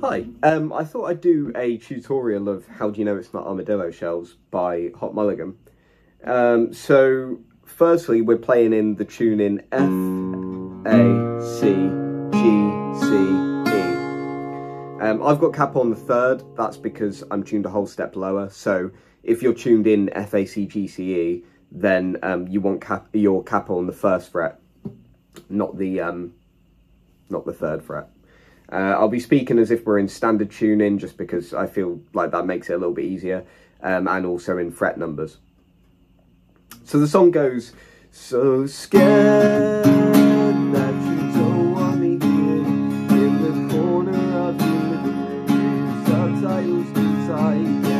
Hi, um, I thought I'd do a tutorial of how do you know it's not armadillo shells by Hot Mulligan. Um, so, firstly, we're playing in the tune in F, A, C, G, C, E. Um, I've got capo on the third, that's because I'm tuned a whole step lower, so if you're tuned in F, A, C, G, C, E, then um, you want cap your capo on the first fret, not the, um, not the third fret. Uh, I'll be speaking as if we're in standard tuning just because I feel like that makes it a little bit easier um, and also in fret numbers. So the song goes, So scared that you don't want me here in the corner of your living room. Subtitles inside,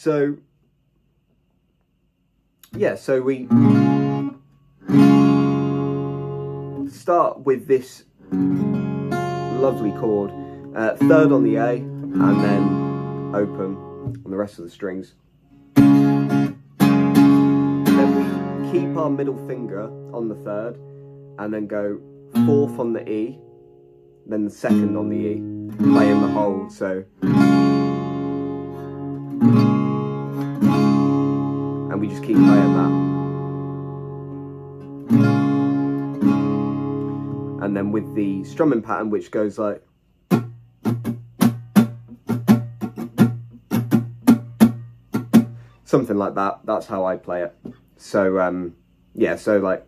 So, yeah, so we start with this lovely chord, uh, third on the A, and then open on the rest of the strings. Then we keep our middle finger on the third, and then go fourth on the E, then the second on the E, playing the hold, so. And we just keep playing that. and then with the strumming pattern which goes like something like that that's how I play it so um yeah so like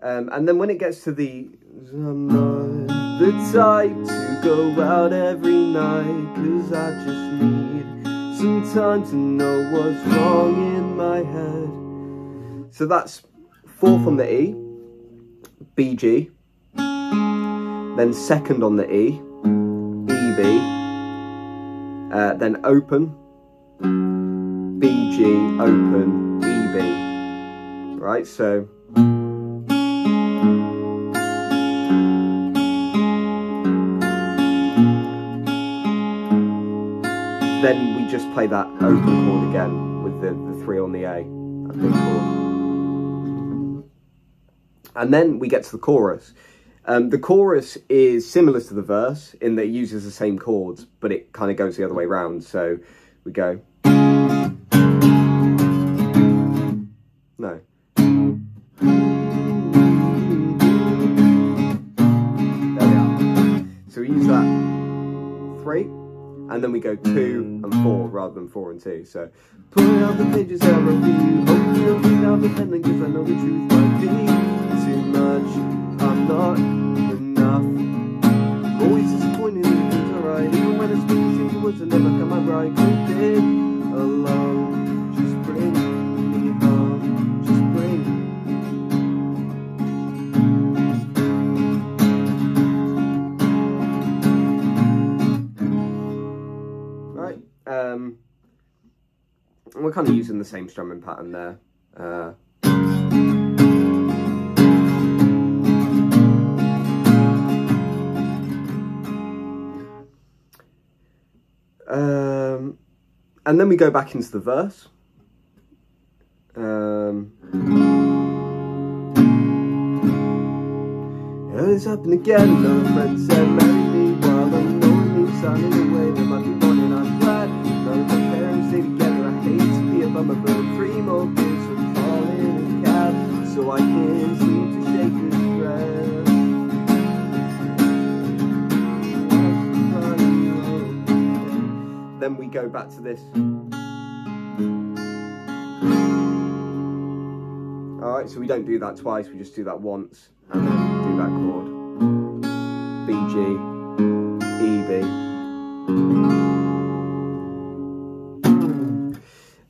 um, and then when it gets to the I'm not the type to go out every night cause I just need some time to know what's wrong in my head. So that's fourth on the E, B G, then second on the E, E B, uh, then open, B G, open, E B. Right, so. Then we just play that open chord again with the, the three on the A, chord. And then we get to the chorus. Um, the chorus is similar to the verse in that it uses the same chords, but it kind of goes the other way around. So we go. And then we go two mm. and four mm. rather than four and two. So put out the pages I you. Hope you'll read out the pen because I know the truth might be too much. I'm not enough. Always disappointed in things. Even when it's been seems the words will never come out right. Could alone? We're kind of using the same strumming pattern there. Uh, um, and then we go back into the verse. Um, it's happened again. Another friend said, "Marry me while I'm lonely, signing away. Be a bummer, but three more kids are calling a cab, so I can't seem to shake this breath." Then we go back to this. Alright, so we don't do that twice, we just do that once and then do that chord. B, G, E, B.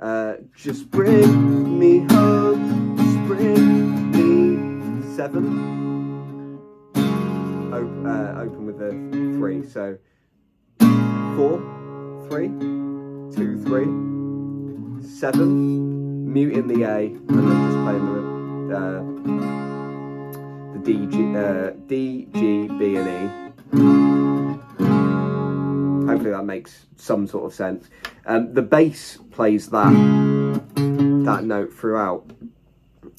Uh, just bring me home, just bring me seven. Op- uh, open with a three, so four, three, two, three, seven, mute in the A, and then just playing the uh, the D, G, uh, D, G, B, and E. Hopefully that makes some sort of sense. Um, the bass plays that that note throughout,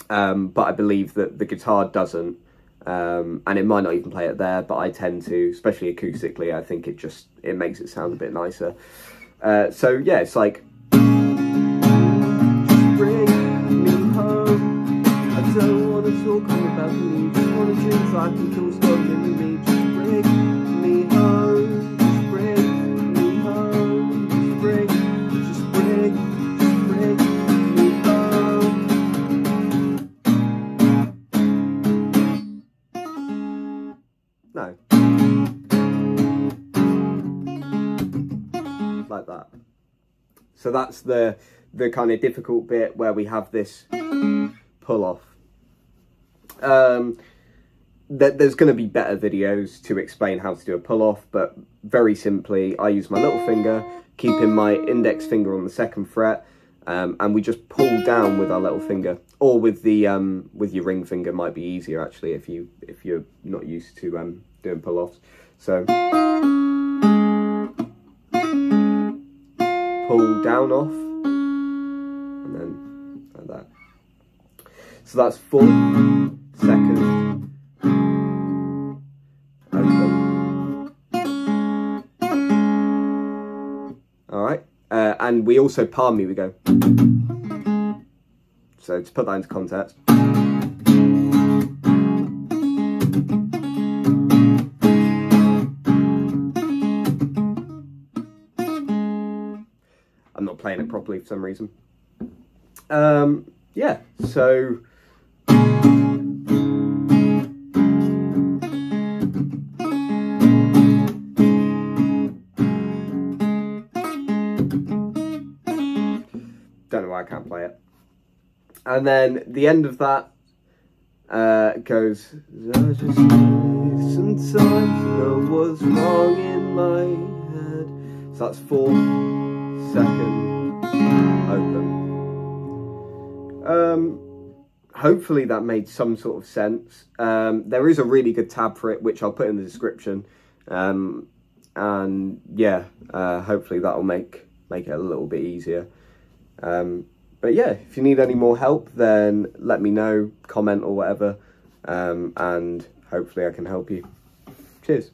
um, but I believe that the guitar doesn't, um, and it might not even play it there. But I tend to, especially acoustically, I think it just it makes it sound a bit nicer. Uh, so yeah, it's like. About me. Just wanna kill stop me. Just bring me home. No. Like that. So that's the the kind of difficult bit where we have this pull off. Um, th- there's going to be better videos to explain how to do a pull off, but very simply, I use my little finger, keeping my index finger on the second fret, um, and we just pull down with our little finger, or with the um, with your ring finger might be easier actually if you if you're not used to um, doing pull offs. So pull down off, and then like that. So that's full, and we also palm mute. We go. So to put that into context. I'm not playing it properly for some reason. Um, yeah, so. I can't play it. And then the end of that uh, goes. Sometimes what's wrong in my head. So that's four, second, open. Um, hopefully that made some sort of sense. Um, there is a really good tab for it, which I'll put in the description. Um, and yeah, uh, hopefully that'll make make it a little bit easier. Um, but yeah, if you need any more help, then let me know, comment or whatever, um, and hopefully I can help you. Cheers.